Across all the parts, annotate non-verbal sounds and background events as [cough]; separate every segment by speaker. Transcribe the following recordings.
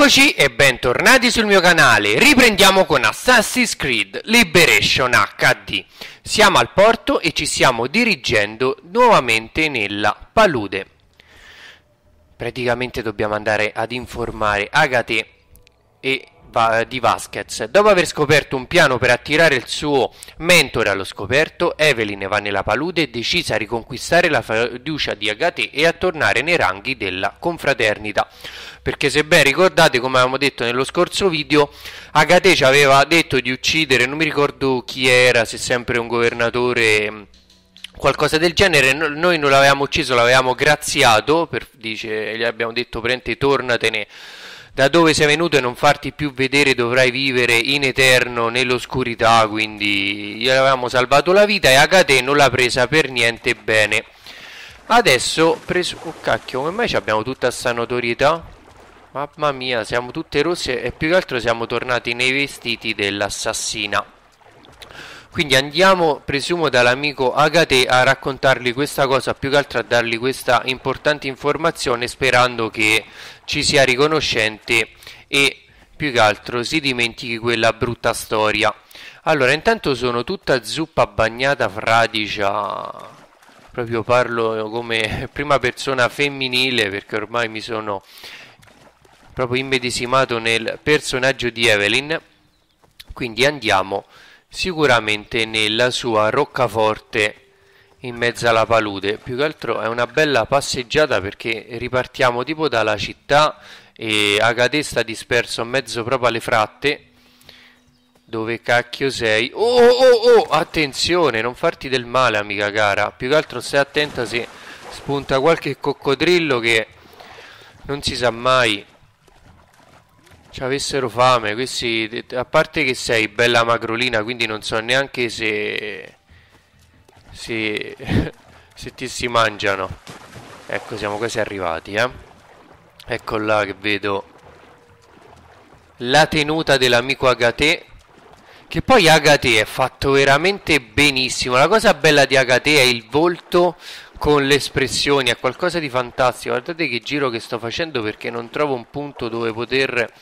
Speaker 1: Eccoci e bentornati sul mio canale. Riprendiamo con Assassin's Creed Liberation HD. Siamo al porto e ci stiamo dirigendo nuovamente nella palude. Praticamente dobbiamo andare ad informare Agate e di Vasquez. Dopo aver scoperto un piano per attirare il suo mentore allo scoperto, Evelyn va nella palude decisa a riconquistare la fiducia di Agate e a tornare nei ranghi della confraternita. Perché se ben ricordate, come avevamo detto nello scorso video, Agate ci aveva detto di uccidere, non mi ricordo chi era, se sempre un governatore qualcosa del genere. Noi non l'avevamo ucciso, l'avevamo graziato. Per, dice, gli abbiamo detto: Prende, tornatene da dove sei venuto e non farti più vedere dovrai vivere in eterno nell'oscurità, quindi gli avevamo salvato la vita e Agate non l'ha presa per niente bene. Adesso, preso... Oh cacchio, come mai abbiamo tutta questa notorietà? Mamma mia, siamo tutte rosse e più che altro siamo tornati nei vestiti dell'assassina. Quindi andiamo, presumo, dall'amico Agate a raccontargli questa cosa, più che altro a dargli questa importante informazione sperando che ci sia riconoscente e più che altro si dimentichi quella brutta storia. Allora, intanto sono tutta zuppa bagnata fradicia, proprio parlo come prima persona femminile perché ormai mi sono proprio immedesimato nel personaggio di Evelyn. Quindi andiamo sicuramente nella sua roccaforte in mezzo alla palude. Più che altro è una bella passeggiata perché ripartiamo tipo dalla città e Agate sta disperso in mezzo proprio alle fratte. Dove cacchio sei? Oh oh oh attenzione non farti del male amica cara. Più che altro stai attenta se spunta qualche coccodrillo che non si sa mai ci avessero fame, questi, a parte che sei bella magrolina, quindi non so neanche se, se, [laughs] se ti si mangiano. Ecco, siamo quasi arrivati, eh. Ecco là che vedo la tenuta dell'amico Agate. Che poi Agate è fatto veramente benissimo. La cosa bella di Agate è il volto con le espressioni, è qualcosa di fantastico. Guardate che giro che sto facendo perché non trovo un punto dove poter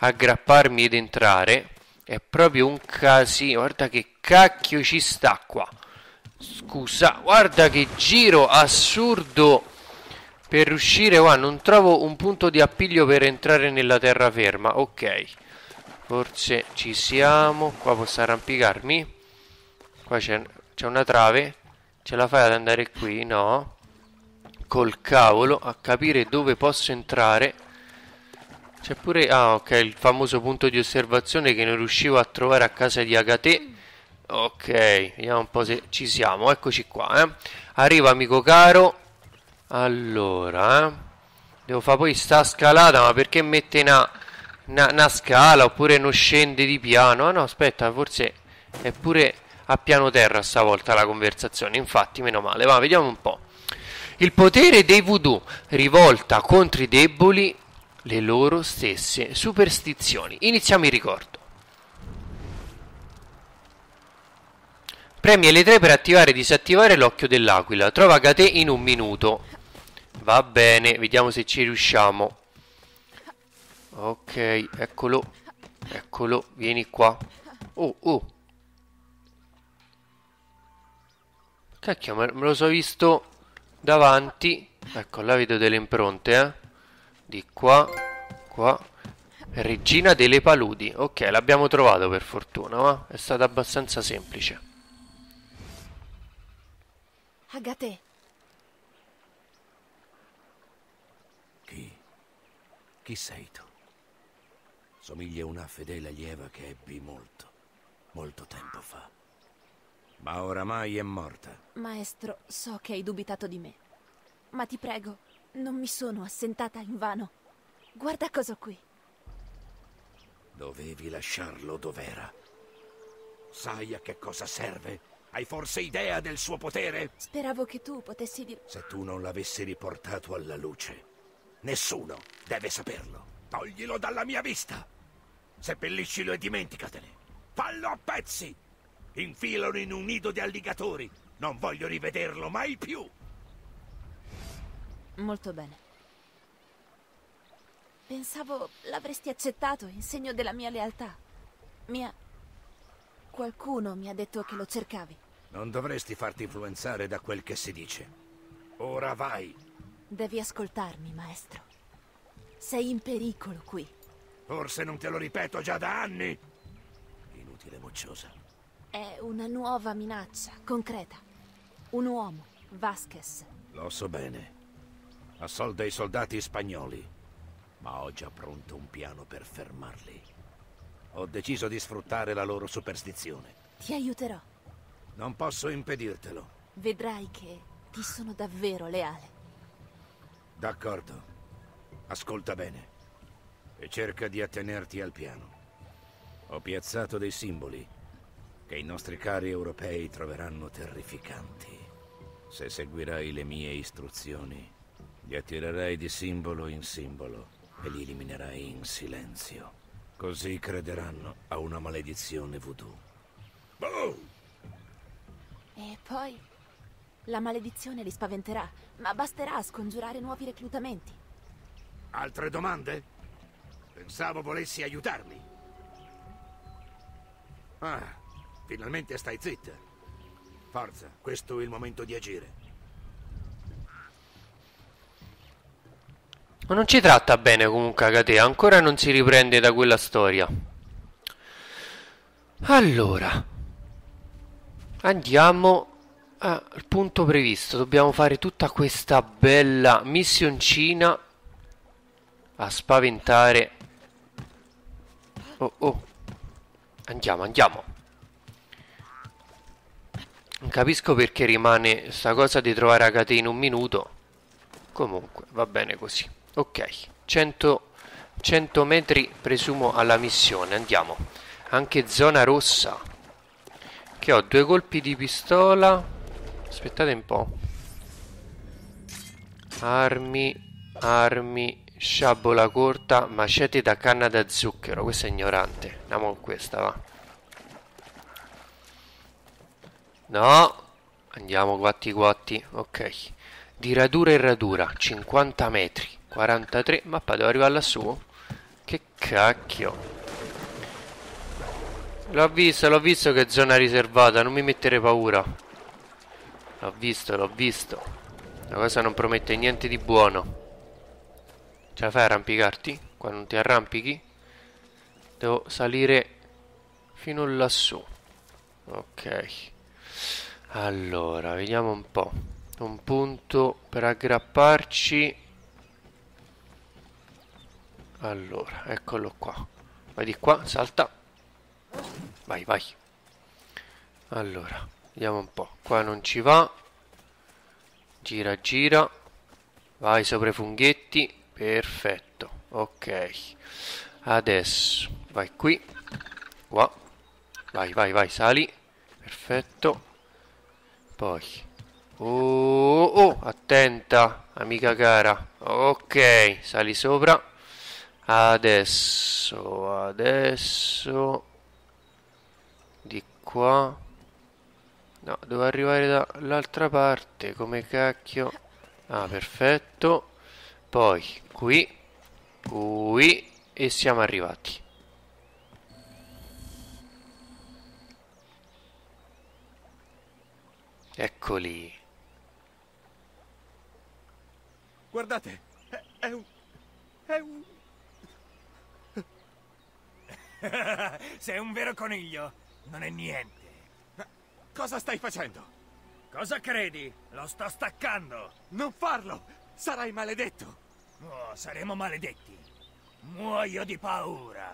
Speaker 1: aggrapparmi ed entrare. È proprio un casino. Guarda che cacchio ci sta qua. Scusa, guarda che giro assurdo per uscire qua. Non trovo un punto di appiglio per entrare nella terraferma. Ok. Forse ci siamo. Qua posso arrampicarmi. Qua c'è una trave. Ce la fai ad andare qui? No. Col cavolo a capire dove posso entrare. C'è pure... Ah, ok, il famoso punto di osservazione che non riuscivo a trovare a casa di Agate. Ok, vediamo un po' se ci siamo. Eccoci qua, eh. Arriva, amico caro. Allora, eh. Devo fare poi sta scalata, ma perché mette una, una, una scala oppure non scende di piano? Ah no, aspetta, forse è pure a piano terra stavolta la conversazione, infatti meno male, ma vediamo un po'. Il potere dei voodoo rivolta contro i deboli le loro stesse superstizioni. Iniziamo il ricordo. Premi L3 per attivare e disattivare l'occhio dell'aquila. Trova Gate in un minuto. Va bene, vediamo se ci riusciamo. Ok, eccolo. Eccolo, vieni qua. Oh, oh. Cacchio, me lo so visto davanti. Ecco, là vedo delle impronte, eh. Di qua, qua. Regina delle paludi. Ok, l'abbiamo trovato per fortuna, ma è stata abbastanza semplice.
Speaker 2: Agate.
Speaker 3: Chi? Chi sei tu? Somiglia a una fedele allieva che ebbi molto, molto tempo fa. Ma oramai è morta.
Speaker 2: Maestro, so che hai dubitato di me. Ma ti prego, non mi sono assentata invano. Guarda cosa ho qui.
Speaker 3: Dovevi lasciarlo dov'era. Sai a che cosa serve? Hai forse idea del suo potere?
Speaker 2: Speravo che tu potessi dire...
Speaker 3: Se tu non l'avessi riportato alla luce, nessuno deve saperlo. Toglilo dalla mia vista. Seppelliscilo e dimenticatene. Fallo a pezzi infilano in un nido di alligatori. Non voglio rivederlo mai più.
Speaker 2: Molto bene. Pensavo l'avresti accettato in segno della mia lealtà. Mia... Qualcuno mi ha detto che lo cercavi.
Speaker 3: Non dovresti farti influenzare da quel che si dice. Ora vai.
Speaker 2: Devi ascoltarmi, maestro. Sei in pericolo qui.
Speaker 3: Forse non te lo ripeto già da anni. Inutile mocciosa.
Speaker 2: È una nuova minaccia, concreta. Un uomo, Vasquez.
Speaker 3: Lo so bene. Assolda i soldati spagnoli. Ma ho già pronto un piano per fermarli. Ho deciso di sfruttare la loro superstizione.
Speaker 2: Ti aiuterò.
Speaker 3: Non posso impedirtelo.
Speaker 2: Vedrai che ti sono davvero leale.
Speaker 3: D'accordo. Ascolta bene. E cerca di attenerti al piano. Ho piazzato dei simboli che i nostri cari europei troveranno terrificanti. Se seguirai le mie istruzioni, li attirerai di simbolo in simbolo e li eliminerai in silenzio. Così crederanno a una maledizione voodoo. Boom!
Speaker 2: E poi la maledizione li spaventerà, ma basterà a scongiurare nuovi reclutamenti.
Speaker 3: Altre domande? Pensavo volessi aiutarmi. Ah, finalmente stai zitta. Forza, questo è il momento di agire.
Speaker 1: Ma non ci tratta bene comunque Agate, ancora non si riprende da quella storia. Allora, andiamo al punto previsto. Dobbiamo fare tutta questa bella missioncina a spaventare. Oh oh, andiamo, andiamo. Non capisco perché rimane sta cosa di trovare Agate in un minuto. Comunque, va bene così. Ok, 100, 100 metri presumo alla missione, andiamo. Anche zona rossa. Che ho due colpi di pistola. Aspettate un po'. Armi, armi, sciabola corta, macete da canna da zucchero. Questa è ignorante. Andiamo con questa, va. No. Andiamo quatti quatti. Ok. Di radura in radura, 50 metri. 43, mappa devo arrivare lassù? Che cacchio L'ho visto, l'ho visto che zona riservata, non mi mettere paura L'ho visto, l'ho visto La cosa non promette niente di buono Ce la fai arrampicarti? Qua non ti arrampichi? Devo salire fino lassù Ok Allora, vediamo un po' Un punto per aggrapparci allora, eccolo qua. Vai di qua, salta. Vai, vai. Allora, vediamo un po'. Qua non ci va. Gira, gira. Vai sopra i funghetti. Perfetto. Ok. Adesso, vai qui. Qua. Vai, vai, vai, sali. Perfetto. Poi. Oh, oh, attenta, amica cara. Ok, sali sopra. Adesso, adesso di qua. No, devo arrivare dall'altra parte, come cacchio. Ah, perfetto. Poi qui, qui e siamo arrivati. Eccoli.
Speaker 4: Guardate, è, è un... è un... [laughs]
Speaker 5: Sei un vero coniglio. Non è niente.
Speaker 4: Cosa stai facendo?
Speaker 5: Cosa credi? Lo sto staccando.
Speaker 4: Non farlo! Sarai maledetto!
Speaker 5: Oh, saremo maledetti. Muoio di paura.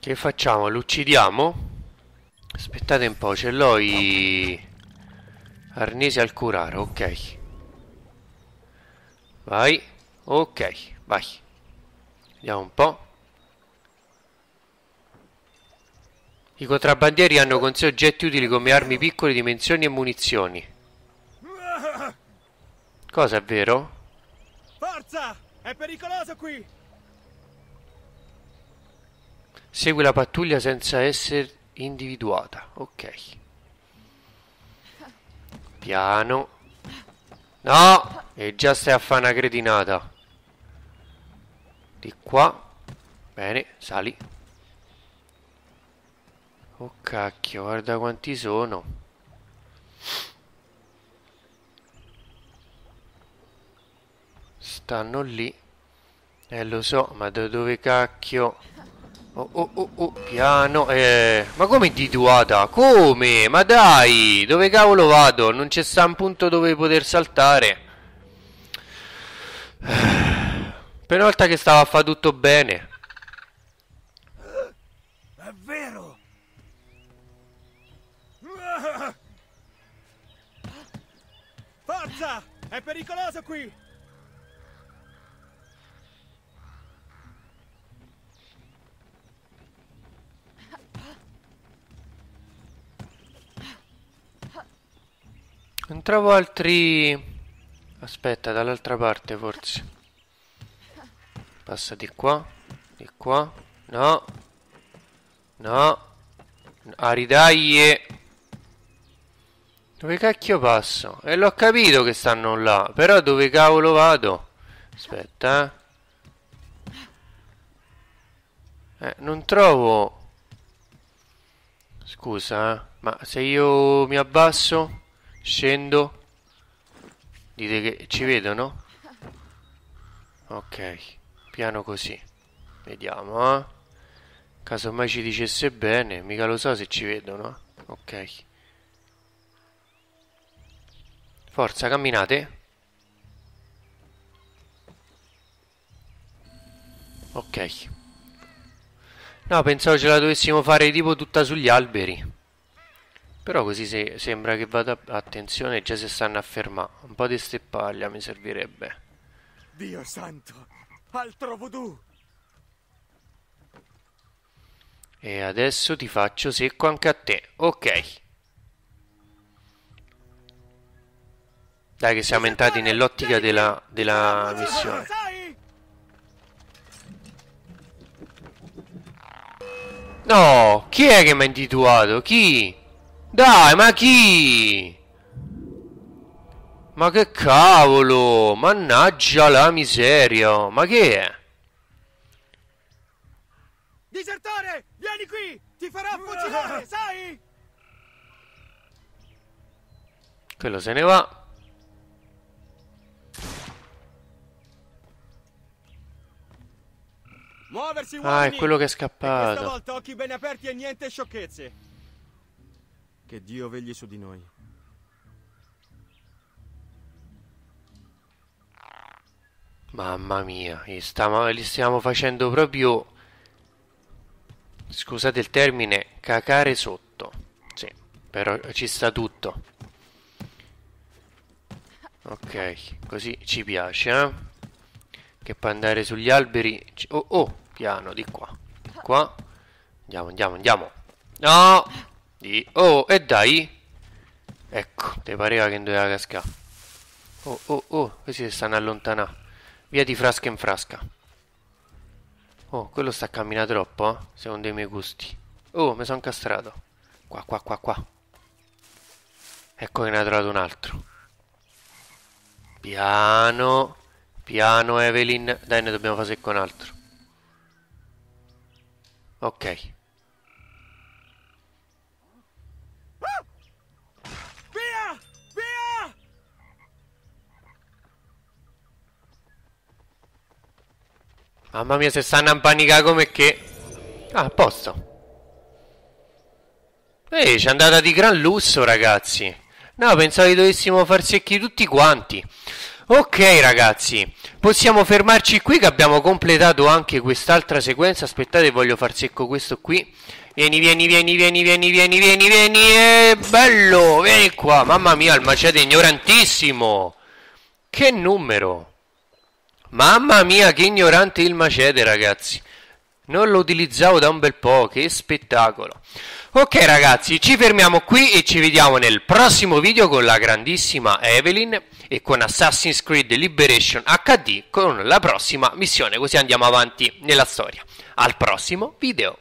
Speaker 1: Che facciamo? Lo uccidiamo? Aspettate un po', ce l'ho i... Arnesi al curare, ok. Vai. Ok, vai. Vediamo un po'. I contrabbandieri hanno con sé oggetti utili come armi piccole, dimensioni e munizioni. Cosa è vero?
Speaker 4: Forza! È pericoloso qui!
Speaker 1: Segui la pattuglia senza essere individuata. Ok. Piano. No! E già stai a fare una cretinata. Di qua. Bene, sali. Oh cacchio, guarda quanti sono. Stanno lì. Eh, lo so, ma da dove cacchio... Oh, oh, oh, oh, piano. Eh, ma come individuata? Come? Ma dai, dove cavolo vado? Non c'è sta un punto dove poter saltare. Per una volta che stava a fare tutto bene.
Speaker 5: È vero!
Speaker 4: Forza! È pericoloso qui!
Speaker 1: Trovo altri... Aspetta, dall'altra parte forse. Passa di qua. Di qua. No. No. Aridaglie. Dove cacchio passo? E l'ho capito che stanno là. Però dove cavolo vado? Aspetta, eh. Eh, non trovo... Scusa, eh. Ma se io mi abbasso... Scendo. Dite che ci vedono? Ok, piano così. Vediamo, eh. Caso ci dicesse bene, mica lo so se ci vedono. Ok. Forza, camminate. Ok. No, pensavo ce la dovessimo fare tipo tutta sugli alberi. Però così se, sembra che vada... Attenzione, già si stanno a fermare. Un po' di steppaglia mi servirebbe.
Speaker 4: Dio santo! Altro voodoo!
Speaker 1: E adesso ti faccio secco anche a te. Ok. Dai che siamo entrati nell'ottica della, della missione. No, chi è che mi ha intitolato? Chi? Dai, ma chi? Ma che cavolo? Mannaggia la miseria. Ma che è?
Speaker 4: Disertore, vieni qui! Ti farò fucilare, [laughs] sai?
Speaker 1: Quello se ne va.
Speaker 4: Muoversi, uomini!
Speaker 1: Ah, è quello che è
Speaker 4: E questa
Speaker 1: scappato.
Speaker 4: volta occhi ben aperti e niente sciocchezze. Che Dio vegli su di noi.
Speaker 1: Mamma mia, li stiamo, facendo proprio, scusate il termine, cacare sotto. Sì, però ci sta tutto. Ok, così ci piace, eh? Che puoi andare sugli alberi... Oh, oh, piano, di qua. Qua. Andiamo, andiamo, andiamo. No! Di... Oh, e dai! Ecco, ti pareva che doveva cascare. Oh, oh, oh, questi si stanno allontanando. Via di frasca in frasca. Oh, quello sta a camminare troppo, eh? Secondo i miei gusti. Oh, mi sono incastrato. Qua, qua, qua, qua. Ecco che ne ha trovato un altro. Piano. Piano, Evelyn. Dai, ne dobbiamo fare secco un altro. Ok.
Speaker 4: Via! Via!
Speaker 1: Mamma mia, se stanno a panicare come che... Ah, a posto. Ehi, ci è andata di gran lusso, ragazzi. No, pensavo che dovessimo far secchi tutti quanti. Ok, ragazzi, possiamo fermarci qui che abbiamo completato anche quest'altra sequenza. Aspettate, voglio far secco questo qui. Vieni, vieni, vieni, vieni, vieni, vieni, vieni, vieni. Eh, bello, vieni qua. Mamma mia, il macete ignorantissimo. Che numero. Mamma mia, che ignorante il macete, ragazzi. Non lo utilizzavo da un bel po', che spettacolo. Ok ragazzi, ci fermiamo qui e ci vediamo nel prossimo video con la grandissima Evelyn e con Assassin's Creed Liberation HD con la prossima missione, così andiamo avanti nella storia. Al prossimo video.